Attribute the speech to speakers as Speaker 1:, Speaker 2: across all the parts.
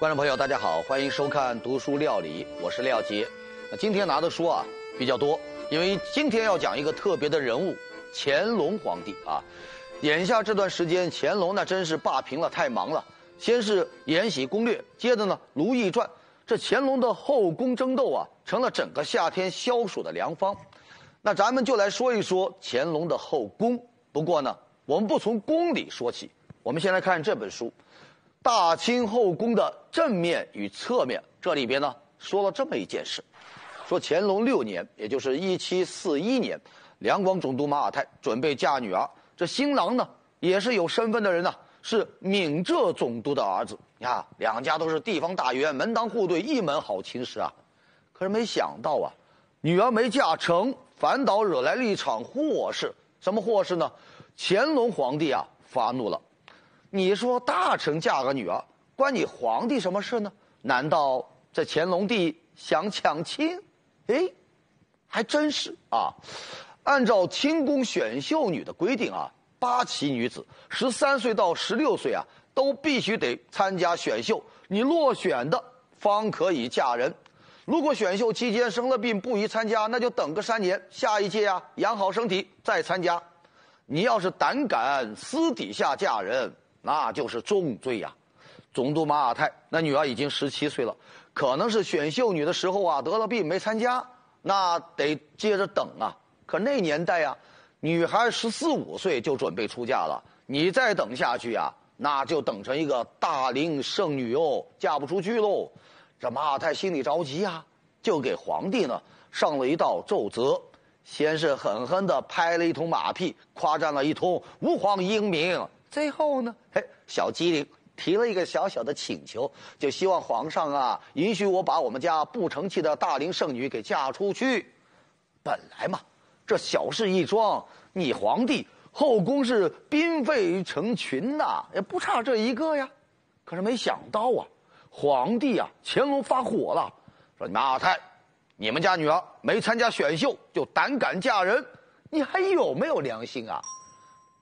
Speaker 1: 观众朋友，大家好，欢迎收看《读书料理》，我是廖杰。那今天拿的书啊比较多，因为今天要讲一个特别的人物——乾隆皇帝啊。眼下这段时间，乾隆那真是霸屏了，太忙了。先是《延禧攻略》，接着呢《如懿传》，这乾隆的后宫争斗啊，成了整个夏天消暑的良方。那咱们就来说一说乾隆的后宫。不过呢，我们不从宫里说起，我们先来看这本书。大清后宫的正面与侧面，这里边呢说了这么一件事：说乾隆六年，也就是一七四一年，两广总督马尔泰准备嫁女儿，这新郎呢也是有身份的人呐，是闽浙总督的儿子呀。两家都是地方大员，门当户对，一门好亲事啊。可是没想到啊，女儿没嫁成，反倒惹来了一场祸事。什么祸事呢？乾隆皇帝啊发怒了。你说大臣嫁个女儿，关你皇帝什么事呢？难道这乾隆帝想抢亲？哎，还真是啊！按照清宫选秀女的规定啊，八旗女子十三岁到十六岁啊，都必须得参加选秀。你落选的方可以嫁人。如果选秀期间生了病不宜参加，那就等个三年，下一届啊养好身体再参加。你要是胆敢私底下嫁人，那就是重罪呀！总督马尔泰那女儿已经十七岁了，可能是选秀女的时候啊得了病没参加，那得接着等啊。可那年代呀，女孩十四五岁就准备出嫁了，你再等下去呀，那就等成一个大龄剩女哦，嫁不出去喽。这马尔泰心里着急呀，就给皇帝呢上了一道奏折，先是狠狠地拍了一通马屁，夸赞了一通吾皇英明。最后呢，嘿，小机灵提了一个小小的请求，就希望皇上啊允许我把我们家不成器的大龄剩女给嫁出去。本来嘛，这小事一桩，你皇帝后宫是嫔妃成群呐，也不差这一个呀。可是没想到啊，皇帝啊，乾隆发火了，说马太，你们家女儿没参加选秀就胆敢嫁人，你还有没有良心啊？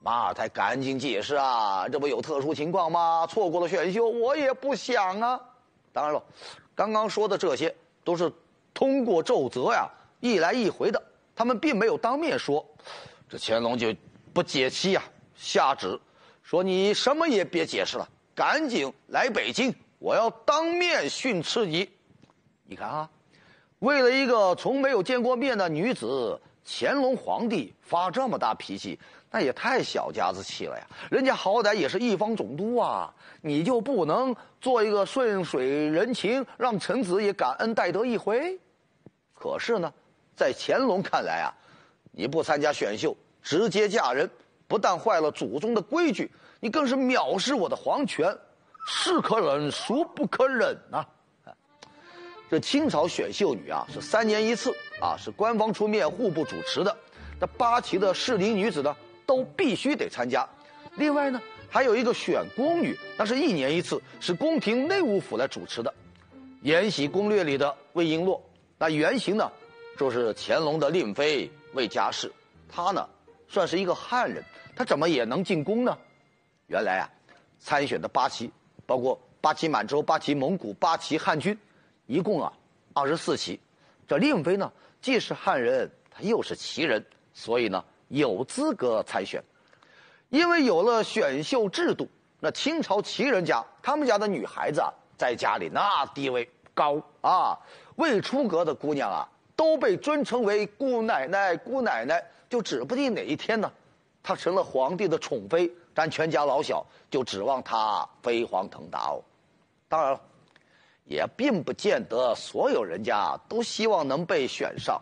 Speaker 1: 马尔泰赶紧解释啊，这不有特殊情况吗？错过了选秀，我也不想啊。当然了，刚刚说的这些都是通过奏折呀，一来一回的，他们并没有当面说。这乾隆就不解气呀，下旨说：“你什么也别解释了，赶紧来北京，我要当面训斥你。”你看啊，为了一个从没有见过面的女子，乾隆皇帝发这么大脾气。那也太小家子气了呀！人家好歹也是一方总督啊，你就不能做一个顺水人情，让臣子也感恩戴德一回？可是呢，在乾隆看来啊，你不参加选秀，直接嫁人，不但坏了祖宗的规矩，你更是藐视我的皇权，是可忍，孰不可忍呐！这清朝选秀女啊，是三年一次啊，是官方出面，户部主持的。那八旗的适龄女子呢？都必须得参加，另外呢，还有一个选宫女，那是一年一次，是宫廷内务府来主持的。《延禧攻略》里的魏璎珞，那原型呢，就是乾隆的令妃魏佳氏，她呢，算是一个汉人，她怎么也能进宫呢？原来啊，参选的八旗，包括八旗满洲、八旗蒙古、八旗汉军，一共啊，二十四旗。这令妃呢，既是汉人，她又是旗人，所以呢。有资格参选，因为有了选秀制度，那清朝旗人家他们家的女孩子啊，在家里那地位高啊，未出阁的姑娘啊，都被尊称为姑奶奶、姑奶奶，就指不定哪一天呢，她成了皇帝的宠妃，咱全家老小就指望她飞黄腾达哦。当然了，也并不见得所有人家都希望能被选上，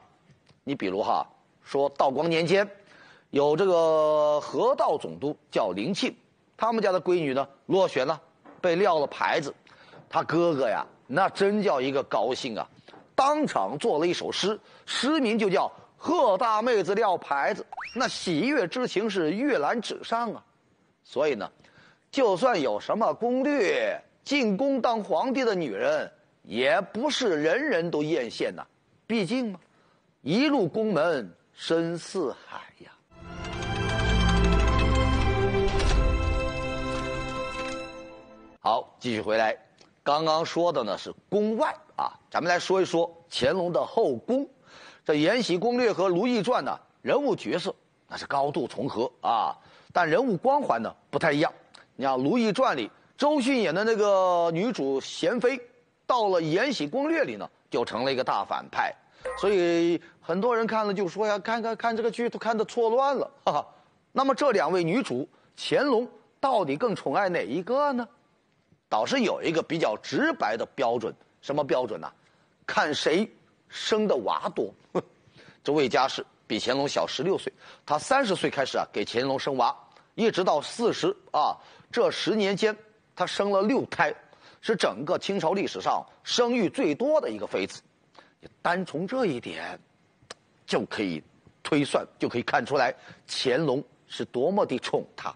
Speaker 1: 你比如哈，说道光年间。有这个河道总督叫林庆，他们家的闺女呢落选了，被撂了牌子，他哥哥呀那真叫一个高兴啊，当场做了一首诗，诗名就叫《贺大妹子撂牌子》，那喜悦之情是跃然纸上啊。所以呢，就算有什么攻略，进宫当皇帝的女人也不是人人都艳羡呐，毕竟嘛，一入宫门深似海呀。好，继续回来。刚刚说的呢是宫外啊，咱们来说一说乾隆的后宫。这《延禧攻略》和《如懿传》呢，人物角色那是高度重合啊，但人物光环呢不太一样。你像《如懿传》里，周迅演的那个女主娴妃，到了《延禧攻略》里呢，就成了一个大反派。所以很多人看了就说呀，看看看这个剧都看得错乱了。哈哈，那么这两位女主，乾隆到底更宠爱哪一个呢？倒是有一个比较直白的标准，什么标准呢？看谁。生的娃多，这魏家氏比乾隆小十六岁，他三十岁开始啊给乾隆生娃，一直到四十啊，这十年间他生了六胎，是整个清朝历史上生育最多的一个妃子。单从这一点，就可以推算，就可以看出来乾隆是多么的宠她。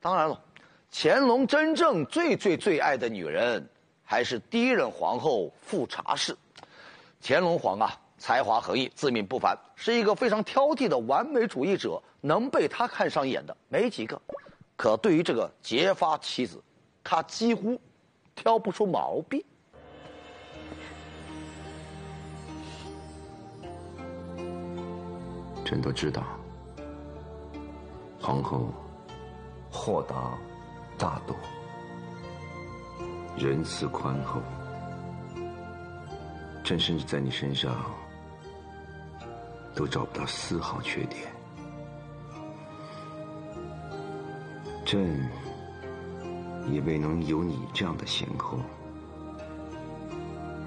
Speaker 1: 当然了，乾隆真正最最最爱的女人，还是第一任皇后富察氏。乾隆皇啊，才华横溢，自命不凡，是一个非常挑剔的完美主义者。能被他看上眼的没几个，可对于这个结发妻子，他几乎挑不出毛病。
Speaker 2: 朕都知道，皇后豁达大度，仁慈宽厚。朕甚至在你身上都找不到丝毫缺点，朕也未能有你这样的贤后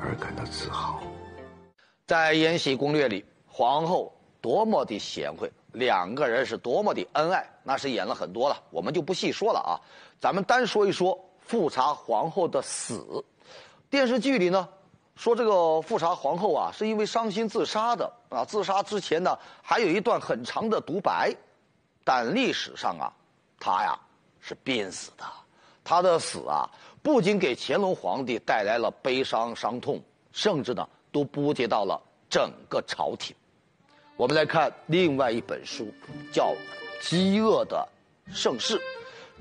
Speaker 2: 而感到自豪。
Speaker 1: 在《延禧攻略》里，皇后多么的贤惠，两个人是多么的恩爱，那是演了很多了，我们就不细说了啊。咱们单说一说富察皇后的死，电视剧里呢。说这个富察皇后啊，是因为伤心自杀的啊。自杀之前呢，还有一段很长的独白，但历史上啊，她呀是病死的。她的死啊，不仅给乾隆皇帝带来了悲伤伤痛，甚至呢，都波及到了整个朝廷。我们来看另外一本书，叫《饥饿的盛世》。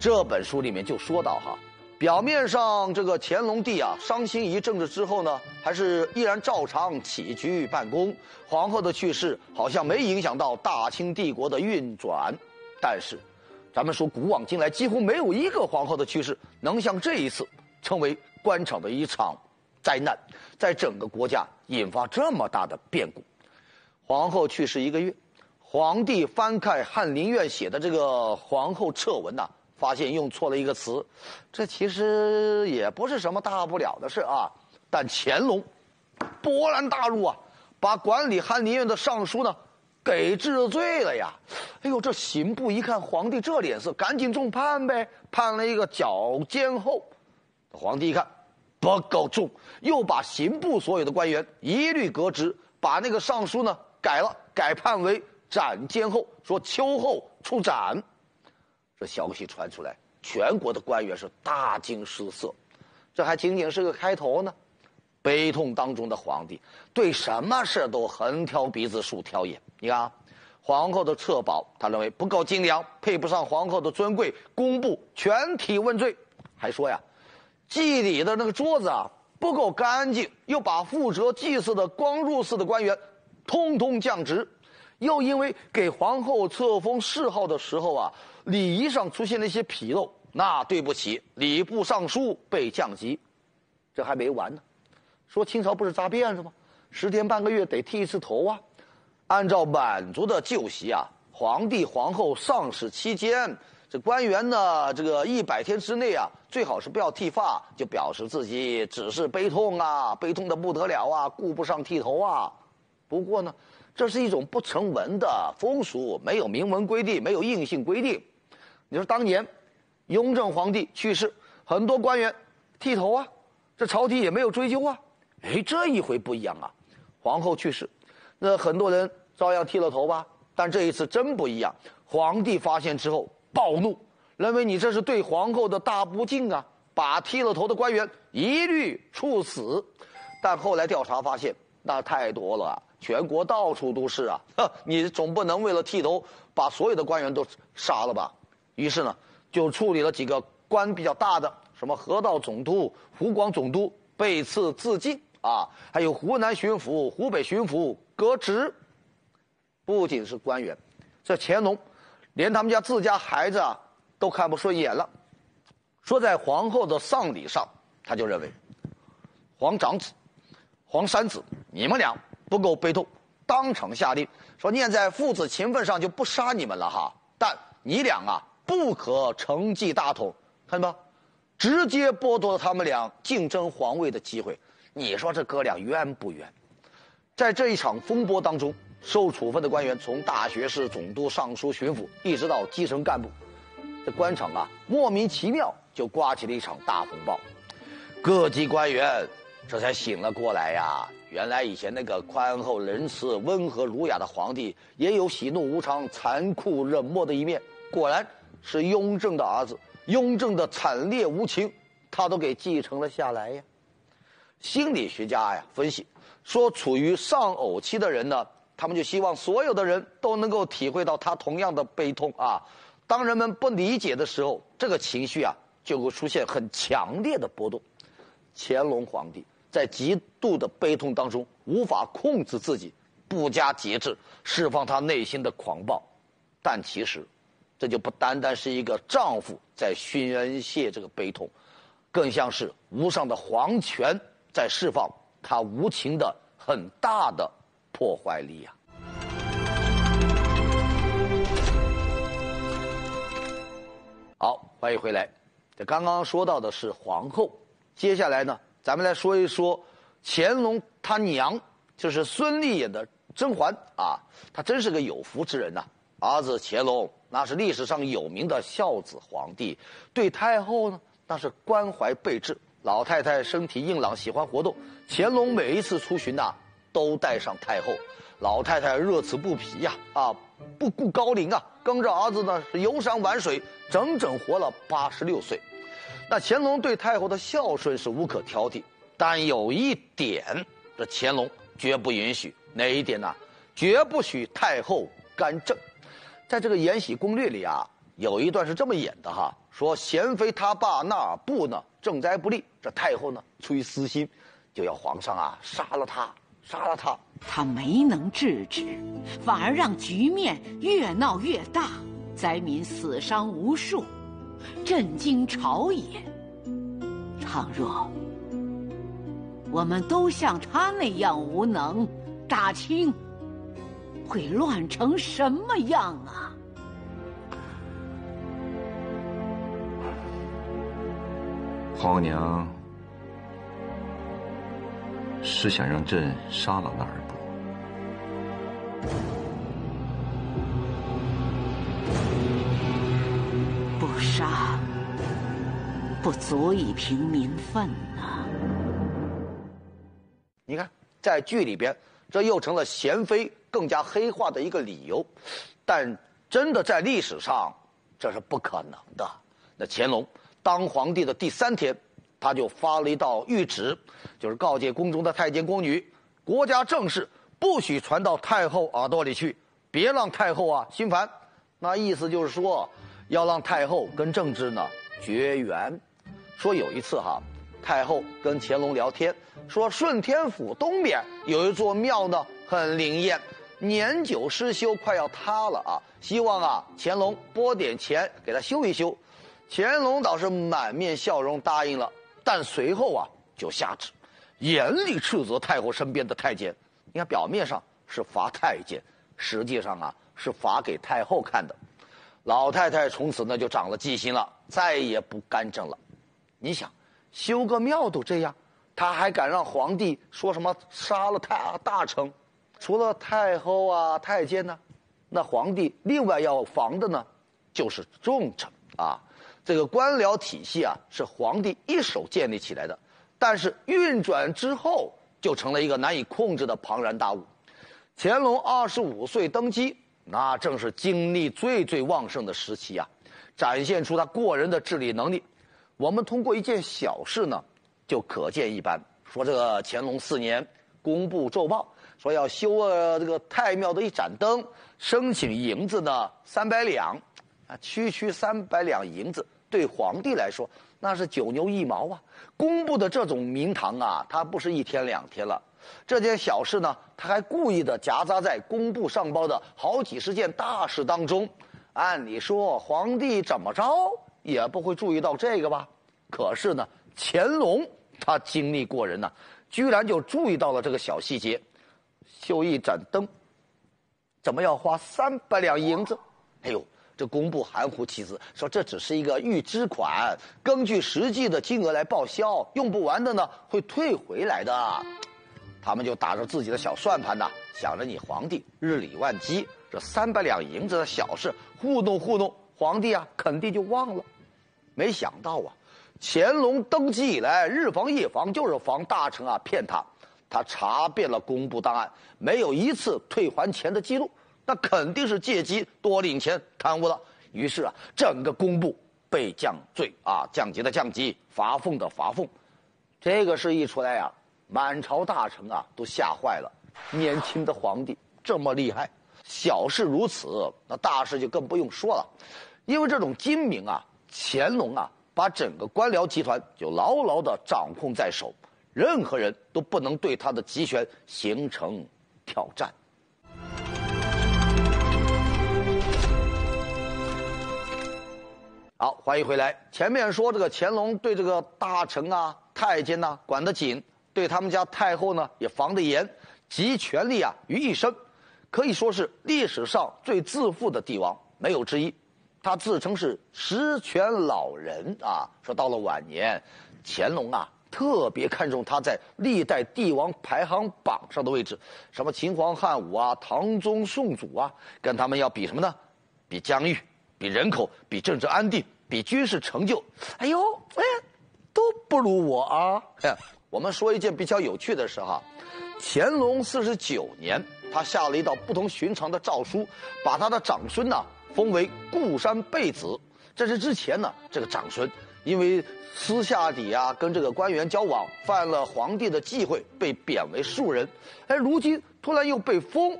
Speaker 1: 这本书里面就说到哈。表面上，这个乾隆帝啊，伤心一阵子之后呢，还是依然照常起居办公。皇后的去世好像没影响到大清帝国的运转。但是，咱们说古往今来，几乎没有一个皇后的去世能像这一次成为官场的一场灾难，在整个国家引发这么大的变故。皇后去世一个月，皇帝翻看翰林院写的这个皇后册文呐。发现用错了一个词，这其实也不是什么大不了的事啊。但乾隆勃然大怒啊，把管理翰林院的尚书呢给治罪了呀。哎呦，这刑部一看皇帝这脸色，赶紧重判呗，判了一个绞监后。皇帝一看不够重，又把刑部所有的官员一律革职，把那个尚书呢改了，改判为斩监后，说秋后处斩。这消息传出来，全国的官员是大惊失色。这还仅仅是个开头呢。悲痛当中的皇帝，对什么事都横挑鼻子竖挑眼。你看，皇后的册宝，他认为不够精良，配不上皇后的尊贵，公布全体问罪。还说呀，祭礼的那个桌子啊不够干净，又把负责祭祀的光禄寺的官员，通通降职。又因为给皇后册封谥号的时候啊，礼仪上出现了一些纰漏，那对不起，礼部尚书被降级，这还没完呢。说清朝不是扎辫子吗？十天半个月得剃一次头啊。按照满族的旧习啊，皇帝皇后丧事期间，这官员呢，这个一百天之内啊，最好是不要剃发，就表示自己只是悲痛啊，悲痛的不得了啊，顾不上剃头啊。不过呢。这是一种不成文的风俗，没有明文规定，没有硬性规定。你说当年，雍正皇帝去世，很多官员剃头啊，这朝廷也没有追究啊。哎，这一回不一样啊，皇后去世，那很多人照样剃了头吧。但这一次真不一样，皇帝发现之后暴怒，认为你这是对皇后的大不敬啊，把剃了头的官员一律处死。但后来调查发现，那太多了。全国到处都是啊！你总不能为了剃头把所有的官员都杀了吧？于是呢，就处理了几个官比较大的，什么河道总督、湖广总督被赐自尽啊，还有湖南巡抚、湖北巡抚革职。不仅是官员，这乾隆连他们家自家孩子啊都看不顺眼了。说在皇后的丧礼上，他就认为皇长子、皇三子你们俩不够悲痛，当场下令说念在父子情分上就不杀你们了哈，但你俩啊不可承继大统，看见没？直接剥夺了他们俩竞争皇位的机会。你说这哥俩冤不冤？在这一场风波当中。受处分的官员从大学士、总督、尚书、巡抚，一直到基层干部，这官场啊，莫名其妙就刮起了一场大风暴。各级官员这才醒了过来呀！原来以前那个宽厚仁慈、温和儒雅的皇帝，也有喜怒无常、残酷冷漠的一面。果然是雍正的儿子，雍正的惨烈无情，他都给继承了下来呀。心理学家呀分析说，处于丧偶期的人呢。他们就希望所有的人都能够体会到他同样的悲痛啊！当人们不理解的时候，这个情绪啊就会出现很强烈的波动。乾隆皇帝在极度的悲痛当中无法控制自己，不加节制释放他内心的狂暴，但其实，这就不单单是一个丈夫在宣泄这个悲痛，更像是无上的皇权在释放他无情的很大的。破坏力呀！好，欢迎回来。这刚刚说到的是皇后，接下来呢，咱们来说一说乾隆他娘，就是孙俪演的甄嬛啊。她真是个有福之人呐！儿子乾隆那是历史上有名的孝子皇帝，对太后呢那是关怀备至。老太太身体硬朗，喜欢活动。乾隆每一次出巡呐。都带上太后，老太太乐此不疲呀！啊，不顾高龄啊，跟着儿子呢游山玩水，整整活了八十六岁。那乾隆对太后的孝顺是无可挑剔，但有一点，这乾隆绝不允许哪一点呢？绝不许太后干政。在这个《延禧攻略》里啊，有一段是这么演的哈，说贤妃他爸那尔布呢赈灾不利，这太后呢出于私心，就要皇上啊杀了他。杀了他，
Speaker 3: 他没能制止，反而让局面越闹越大，灾民死伤无数，震惊朝野。倘若我们都像他那样无能，大清会乱成什么样啊？
Speaker 2: 皇额娘。是想让朕杀了那儿不？
Speaker 3: 杀，不足以平民愤呐。
Speaker 1: 你看，在剧里边，这又成了贤妃更加黑化的一个理由。但真的在历史上，这是不可能的。那乾隆当皇帝的第三天。他就发了一道谕旨，就是告诫宫中的太监宫女，国家政事不许传到太后耳朵里去，别让太后啊心烦。那意思就是说，要让太后跟政治呢绝缘。说有一次哈，太后跟乾隆聊天，说顺天府东边有一座庙呢很灵验，年久失修，快要塌了啊，希望啊乾隆拨点钱给他修一修。乾隆倒是满面笑容答应了。但随后啊，就下旨，严厉斥责太后身边的太监。你看，表面上是罚太监，实际上啊是罚给太后看的。老太太从此呢就长了记性了，再也不干政了。你想，修个庙都这样，他还敢让皇帝说什么杀了太大臣？除了太后啊、太监呢，那皇帝另外要防的呢，就是重臣啊。这个官僚体系啊，是皇帝一手建立起来的，但是运转之后就成了一个难以控制的庞然大物。乾隆二十五岁登基，那正是精力最最旺盛的时期啊，展现出他过人的治理能力。我们通过一件小事呢，就可见一斑。说这个乾隆四年公布奏报，说要修呃这个太庙的一盏灯，申请银子呢三百两，啊区区三百两银子。对皇帝来说，那是九牛一毛啊！工部的这种名堂啊，它不是一天两天了。这件小事呢，他还故意的夹杂在工部上报的好几十件大事当中。按理说，皇帝怎么着也不会注意到这个吧？可是呢，乾隆他精力过人呐，居然就注意到了这个小细节。修一盏灯，怎么要花三百两银子？哎呦，这工部含糊其辞，说这只是一个预支款，根据实际的金额来报销，用不完的呢会退回来的。他们就打着自己的小算盘呐，想着你皇帝日理万机，这三百两银子的小事糊弄糊弄皇帝啊，肯定就忘了。没想到啊，乾隆登基以来，日防夜防，就是防大臣啊骗他。他查遍了工部档案，没有一次退还钱的记录，那肯定是借机多领钱贪污了。于是啊，整个工部被降罪啊，降级的降级，罚俸的罚俸。这个事一出来呀。满朝大臣啊都吓坏了，年轻的皇帝这么厉害，小事如此，那大事就更不用说了。因为这种精明啊，乾隆啊把整个官僚集团就牢牢的掌控在手，任何人都不能对他的集权形成挑战。好，欢迎回来。前面说这个乾隆对这个大臣啊、太监呐管得紧。对他们家太后呢也防得严，集权力啊于一身，可以说是历史上最自负的帝王，没有之一。他自称是十全老人啊，说到了晚年，乾隆啊特别看重他在历代帝王排行榜上的位置，什么秦皇汉武啊、唐宗宋祖啊，跟他们要比什么呢？比疆域，比人口，比政治安定，比军事成就。哎呦，哎，都不如我啊！我们说一件比较有趣的事哈，乾隆四十九年，他下了一道不同寻常的诏书，把他的长孙呢封为固山贝子。这是之前呢，这个长孙因为私下底啊跟这个官员交往，犯了皇帝的忌讳，被贬为庶人。哎，如今突然又被封，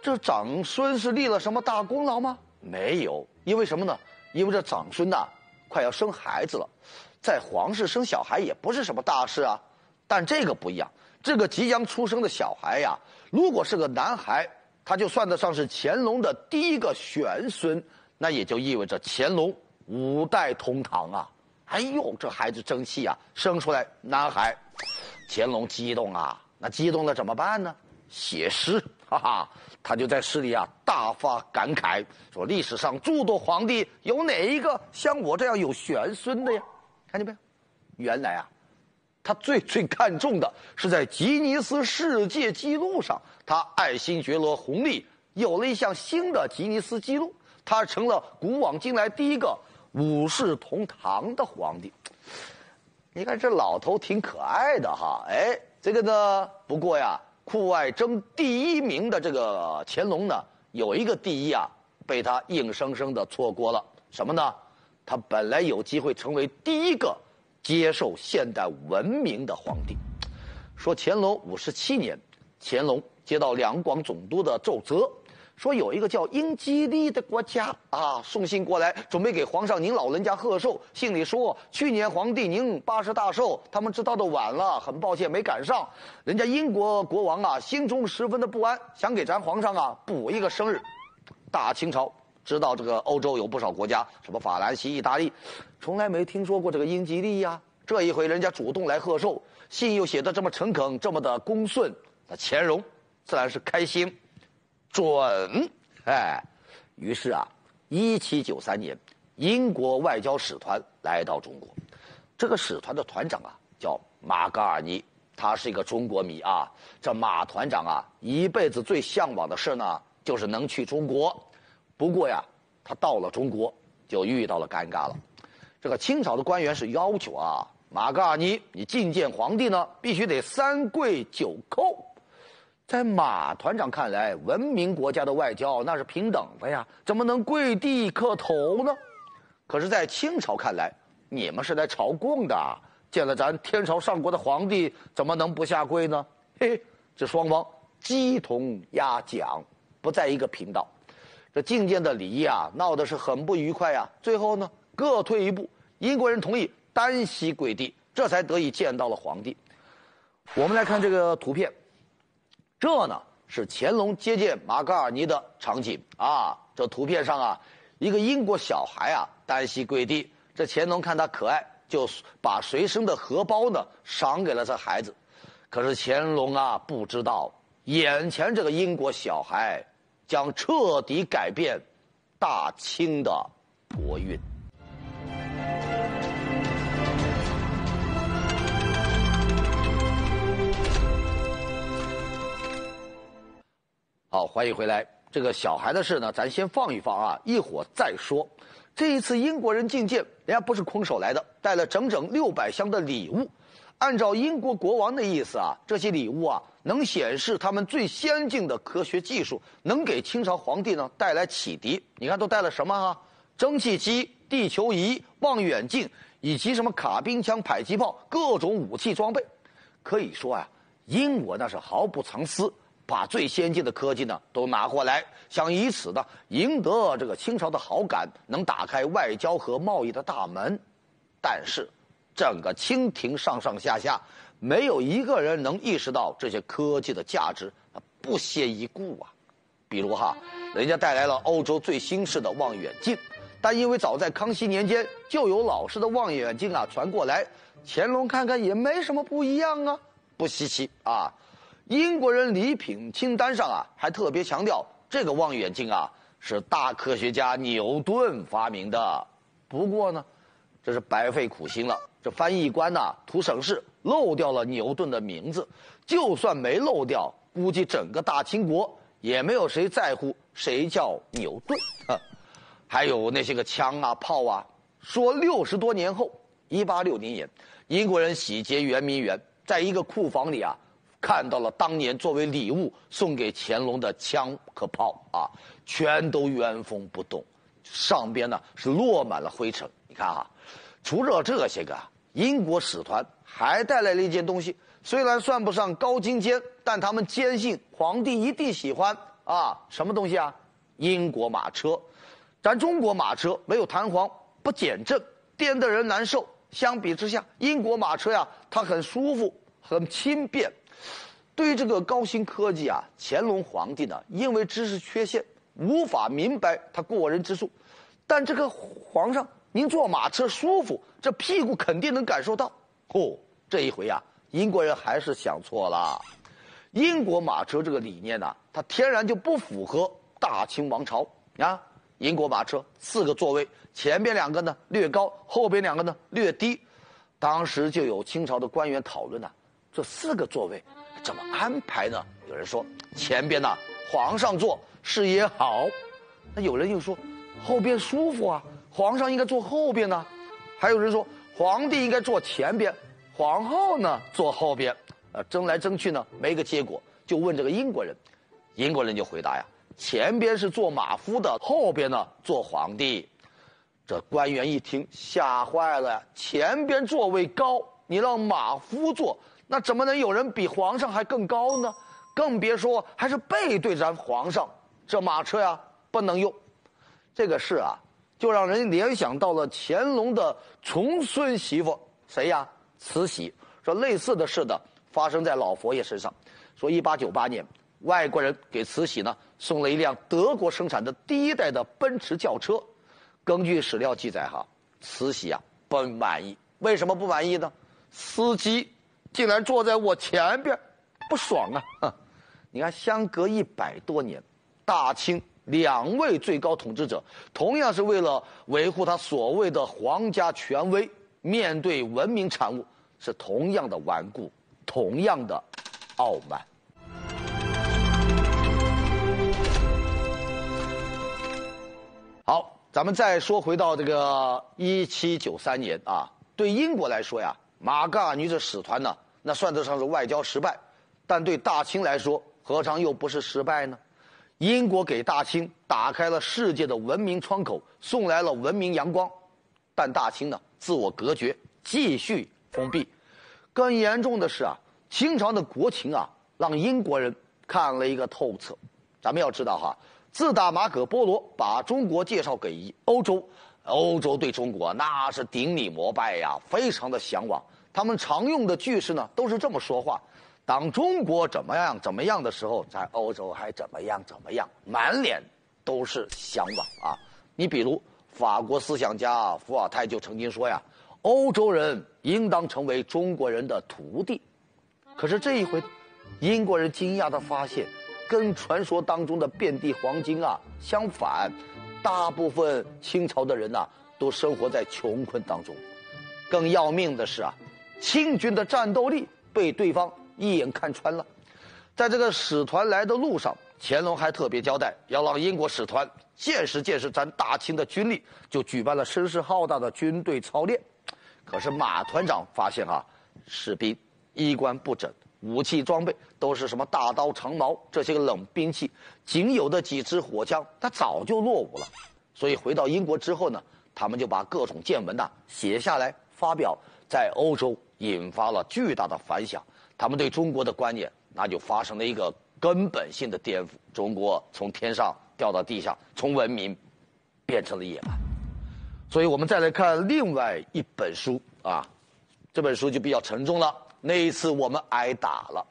Speaker 1: 这长孙是立了什么大功劳吗？没有，因为什么呢？因为这长孙呐快要生孩子了，在皇室生小孩也不是什么大事啊。但这个不一样，这个即将出生的小孩呀，如果是个男孩，他就算得上是乾隆的第一个玄孙，那也就意味着乾隆五代同堂啊！哎呦，这孩子争气啊，生出来男孩，乾隆激动啊！那激动了怎么办呢？写诗，哈哈，他就在诗里啊大发感慨，说历史上诸多皇帝有哪一个像我这样有玄孙的呀？看见没有？原来啊。他最最看重的是在吉尼斯世界纪录上，他爱新觉罗弘历有了一项新的吉尼斯纪录，他成了古往今来第一个五世同堂的皇帝。你看这老头挺可爱的哈，哎，这个呢，不过呀，酷爱争第一名的这个乾隆呢，有一个第一啊，被他硬生生的错过了，什么呢？他本来有机会成为第一个。接受现代文明的皇帝，说乾隆五十七年，乾隆接到两广总督的奏折，说有一个叫英吉利的国家啊，送信过来，准备给皇上您老人家贺寿。信里说，去年皇帝您八十大寿，他们知道的晚了，很抱歉没赶上。人家英国国王啊，心中十分的不安，想给咱皇上啊补一个生日。大清朝。知道这个欧洲有不少国家，什么法兰西、意大利，从来没听说过这个英吉利呀。这一回人家主动来贺寿，信又写的这么诚恳，这么的恭顺，那乾隆自然是开心，准，哎，于是啊，一七九三年，英国外交使团来到中国，这个使团的团长啊叫马格尔尼，他是一个中国迷啊。这马团长啊，一辈子最向往的事呢，就是能去中国。不过呀，他到了中国就遇到了尴尬了。这个清朝的官员是要求啊，马格尔尼，你觐见皇帝呢，必须得三跪九叩。在马团长看来，文明国家的外交那是平等的呀，怎么能跪地磕头呢？可是，在清朝看来，你们是来朝贡的，见了咱天朝上国的皇帝，怎么能不下跪呢？嘿，这双方鸡同鸭讲，不在一个频道。这觐见的礼仪啊，闹得是很不愉快呀。最后呢，各退一步，英国人同意单膝跪地，这才得以见到了皇帝。我们来看这个图片，这呢是乾隆接见马嘎尔尼的场景啊。这图片上啊，一个英国小孩啊单膝跪地，这乾隆看他可爱，就把随身的荷包呢赏给了这孩子。可是乾隆啊不知道，眼前这个英国小孩将彻底改变大清的国运。好，欢迎回来。这个小孩的事呢，咱先放一放啊，一会儿再说。这一次英国人觐见，人家不是空手来的，带了整整六百箱的礼物。按照英国国王的意思啊，这些礼物啊，能显示他们最先进的科学技术，能给清朝皇帝呢带来启迪。你看都带了什么啊？蒸汽机、地球仪、望远镜，以及什么卡宾枪、迫击炮，各种武器装备。可以说啊，英国那是毫不藏私，把最先进的科技呢都拿过来，想以此呢赢得这个清朝的好感，能打开外交和贸易的大门。但是。整个清廷上上下下，没有一个人能意识到这些科技的价值，不屑一顾啊。比如哈，人家带来了欧洲最新式的望远镜，但因为早在康熙年间就有老式的望远镜啊传过来，乾隆看看也没什么不一样啊，不稀奇啊。英国人礼品清单上啊还特别强调，这个望远镜啊是大科学家牛顿发明的。不过呢，这是白费苦心了。这翻译官呐，图省事漏掉了牛顿的名字。就算没漏掉，估计整个大清国也没有谁在乎谁叫牛顿。还有那些个枪啊、炮啊，说六十多年后，一八六零年，英国人洗劫圆明园，在一个库房里啊，看到了当年作为礼物送给乾隆的枪和炮啊，全都原封不动，上边呢是落满了灰尘。你看哈，除了这些个。英国使团还带来了一件东西，虽然算不上高精尖，但他们坚信皇帝一定喜欢啊！什么东西啊？英国马车，咱中国马车没有弹簧，不减震，颠得人难受。相比之下，英国马车呀，它很舒服，很轻便。对于这个高新科技啊，乾隆皇帝呢，因为知识缺陷，无法明白他过人之处，但这个皇上。您坐马车舒服，这屁股肯定能感受到。哦，这一回呀，英国人还是想错了。英国马车这个理念呢，它天然就不符合大清王朝啊。英国马车四个座位，前边两个呢略高，后边两个呢略低。当时就有清朝的官员讨论呢，这四个座位怎么安排呢？有人说前边呢皇上坐视野好，那有人又说后边舒服啊。皇上应该坐后边呢，还有人说皇帝应该坐前边，皇后呢坐后边，呃，争来争去呢没个结果，就问这个英国人，英国人就回答呀，前边是坐马夫的，后边呢坐皇帝。这官员一听吓坏了，前边座位高，你让马夫坐，那怎么能有人比皇上还更高呢？更别说还是背对咱皇上，这马车呀不能用。这个事啊。就让人联想到了乾隆的重孙媳妇谁呀？慈禧。说类似的事的发生在老佛爷身上。说一八九八年，外国人给慈禧呢送了一辆德国生产的第一代的奔驰轿车。根据史料记载，哈，慈禧啊不满意。为什么不满意呢？司机竟然坐在我前边，不爽啊！你看，相隔一百多年，大清。两位最高统治者同样是为了维护他所谓的皇家权威，面对文明产物是同样的顽固，同样的傲慢。好，咱们再说回到这个一七九三年啊，对英国来说呀，马嘎尔尼这使团呢，那算得上是外交失败，但对大清来说，何尝又不是失败呢？英国给大清打开了世界的文明窗口，送来了文明阳光，但大清呢自我隔绝，继续封闭。更严重的是啊，清朝的国情啊，让英国人看了一个透彻。咱们要知道哈，自打马可波罗把中国介绍给欧洲，欧洲对中国那是顶礼膜拜呀，非常的向往。他们常用的句式呢，都是这么说话：当中国怎么样怎么样的时候，在欧洲还怎么样怎么样，满脸都是向往啊。你比如法国思想家伏尔泰就曾经说呀：“欧洲人应当成为中国人的徒弟。”可是这一回，英国人惊讶的发现，跟传说当中的遍地黄金啊相反。大部分清朝的人呐，都生活在穷困当中。更要命的是啊，清军的战斗力被对方一眼看穿了。在这个使团来的路上，乾隆还特别交代，要让英国使团见识见识咱大清的军力，就举办了声势浩大的军队操练。可是马团长发现啊，士兵衣冠不整。武器装备都是什么大刀长矛这些个冷兵器，仅有的几支火枪，他早就落伍了。所以回到英国之后呢，他们就把各种见闻呐写下来发表，在欧洲引发了巨大的反响。他们对中国的观念那就发生了一个根本性的颠覆。中国从天上掉到地下，从文明变成了野蛮。所以我们再来看另外一本书啊，这本书就比较沉重了。那一次我们挨打了。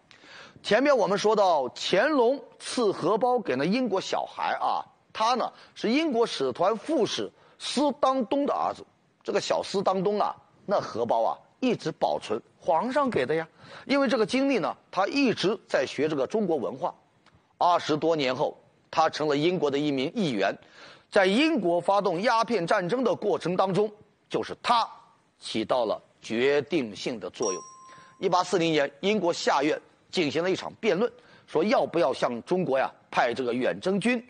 Speaker 1: 前面我们说到乾隆赐荷包给了英国小孩啊，他呢是英国使团副使斯当东的儿子。这个小斯当东啊，那荷包啊一直保存皇上给的呀。因为这个经历呢，他一直在学这个中国文化。二十多年后，他成了英国的一名议员，在英国发动鸦片战争的过程当中，就是他起到了决定性的作用。一八四零年，英国下院进行了一场辩论，说要不要向中国呀派这个远征军。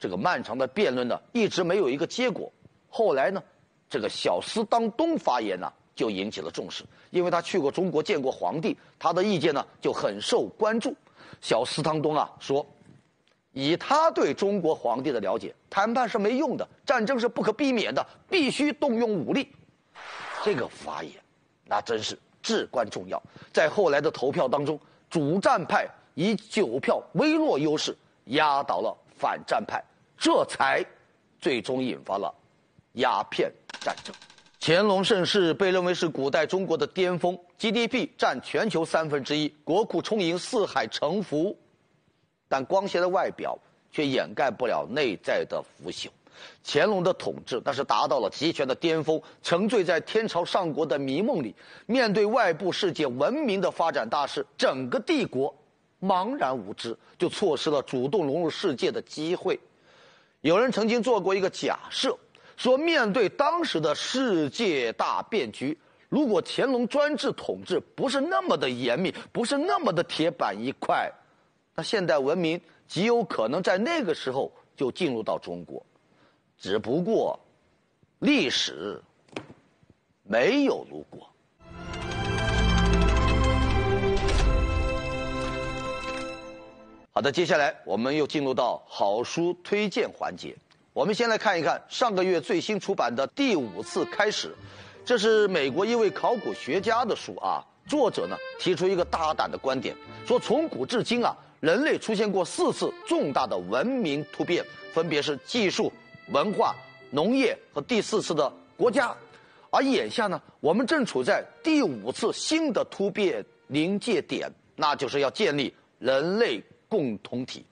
Speaker 1: 这个漫长的辩论呢，一直没有一个结果。后来呢，这个小斯当东发言呢，就引起了重视，因为他去过中国见过皇帝，他的意见呢就很受关注。小斯当东啊说，以他对中国皇帝的了解，谈判是没用的，战争是不可避免的，必须动用武力。这个发言，那真是。至关重要，在后来的投票当中，主战派以九票微弱优势压倒了反战派，这才最终引发了鸦片战争。乾隆盛世被认为是古代中国的巅峰，GDP 占全球三分之一，国库充盈，四海沉浮，但光鲜的外表却掩盖不了内在的腐朽。乾隆的统治那是达到了集权的巅峰，沉醉在天朝上国的迷梦里。面对外部世界文明的发展大势，整个帝国茫然无知，就错失了主动融入世界的机会。有人曾经做过一个假设，说面对当时的世界大变局，如果乾隆专制统治不是那么的严密，不是那么的铁板一块，那现代文明极有可能在那个时候就进入到中国。只不过，历史没有如果。好的，接下来我们又进入到好书推荐环节。我们先来看一看上个月最新出版的《第五次开始》，这是美国一位考古学家的书啊。作者呢提出一个大胆的观点，说从古至今啊，人类出现过四次重大的文明突变，分别是技术。文化、农业和第四次的国家，而眼下呢，我们正处在第五次新的突变临界点，那就是要建立人类共同体。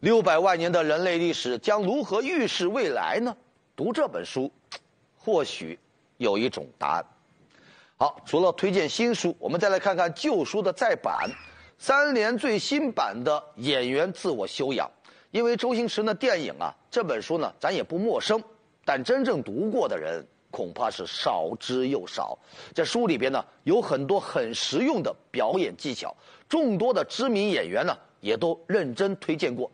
Speaker 1: 六百万年的人类历史将如何预示未来呢？读这本书，或许有一种答案。好，除了推荐新书，我们再来看看旧书的再版，三联最新版的演员自我修养。因为周星驰的电影啊，这本书呢，咱也不陌生，但真正读过的人恐怕是少之又少。这书里边呢，有很多很实用的表演技巧，众多的知名演员呢，也都认真推荐过。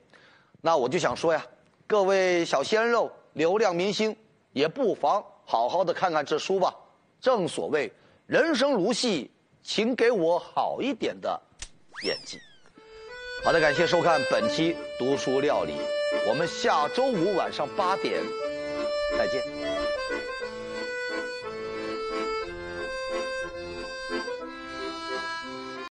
Speaker 1: 那我就想说呀，各位小鲜肉、流量明星，也不妨好好的看看这书吧。正所谓，人生如戏，请给我好一点的演技。好的，感谢收看本期读书料理，我们下周五晚上八点再见。